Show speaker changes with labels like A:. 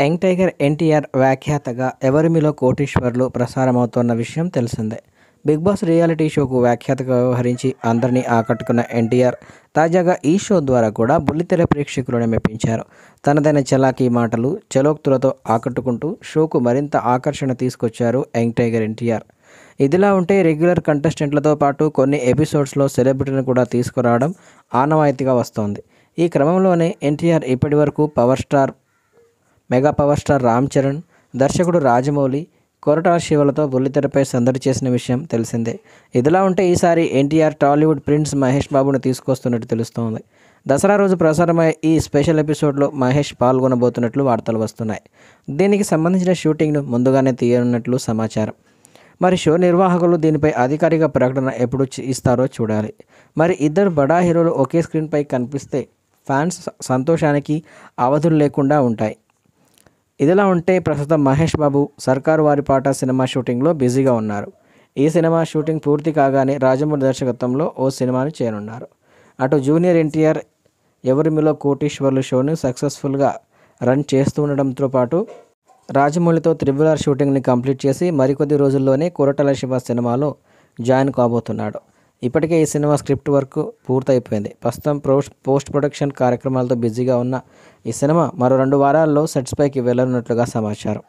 A: Young tiger NTR వ్యాఖ్యాతగా ఎవరిమిలో కోటీశ్వర్లు ప్రసారమవుతోన్న విషయం తెలిసిందే. బిగ్ బాస్ రియాలిటీ షోకు వ్యాఖ్యాతగా వ్యవహరించి అందరినీ ఆకట్టుకున్న ఎన్టీఆర్ తాజాగా ఈ షో ద్వారా కూడా బుల్లితెర ప్రేక్షకులను మెప్పించారు. తనదైన చలాకీ మాటలు చలోక్తులతో ఆకట్టుకుంటూ షోకు మరింత ఆకర్షణ తీసుకొచ్చారు యంగ్ టైగర్ ఎన్టీఆర్. ఇదిలా ఉంటే రెగ్యులర్ కంటెస్టెంట్లతో పాటు కొన్ని ఎపిసోడ్స్లో సెలబ్రిటీని కూడా తీసుకురావడం ఆనవాయితీగా వస్తోంది. ఈ క్రమంలోనే ఎన్టీఆర్ ఇప్పటివరకు power star mega power star Ram Charan దర్శకుడు రాజమౌళి కొరటాల శివలతో బుల్లితెరపై సందడి చేసిన విషయం తెలిసిందే. ఇదిలా ఉంటే ఈసారి ఎన్టీఆర్ టాలీవుడ్ ప్రిన్స్ మహేష్ బాబును తీసుకొస్తున్నట్టు తెలుస్తోంది. దసరా రోజు ప్రసారమయ్యే ఈ స్పెషల్ ఎపిసోడ్లో మహేష్ పాల్గొనబోతున్నట్లు వార్తలు వస్తున్నాయి. దీనికి సంబంధించిన షూటింగ్ను ముందుగానే తీయనున్నట్లు సమాచారం. మరి షో నిర్వాహకులు దీనిపై అధికారిక ప్రకటన ఎప్పుడు ఇస్తారో చూడాలి. మరి ఇద్దరు బడా హీరోలు ఒకే స్క్రీన్పై కనిపిస్తే ఫ్యాన్స్ సంతోషానికి అవధులు లేకుండా ఉంటాయి. ఇదిలా ఉంటే ప్రస్తుతం మహేష్ బాబు సర్కారు వారి పాట సినిమా షూటింగ్లో బిజీగా ఉన్నారు. ఈ సినిమా షూటింగ్ పూర్తి కాగానే రాజమౌళి దర్శకత్వంలో ఓ సినిమాను చేయనున్నారు అటు జూనియర్ ఎన్టీఆర్ ఎవరిమిలో కోటీశ్వర్లు షోను సక్సెస్ఫుల్గా రన్ చేస్తూ ఉండడంతో పాటు రాజమౌళితో త్రిబుల్ ఆర్ షూటింగ్ని కంప్లీట్ చేసి మరికొద్ది రోజుల్లోనే కొరటల శివ సినిమాలో జాయిన్ కాబోతున్నాడు. ఇప్పటికే ఈ సినిమా స్క్రిప్ట్ వర్క్ పూర్తయిపోయింది. ప్రస్తుతం పోస్ట్ పోస్ట్ ప్రొడక్షన్ కార్యక్రమాలతో బిజీగా ఉన్న ఈ సినిమా మరో రెండు వారాల్లో సెట్స్పైకి వెళ్ళనున్నట్లుగా సమాచారం.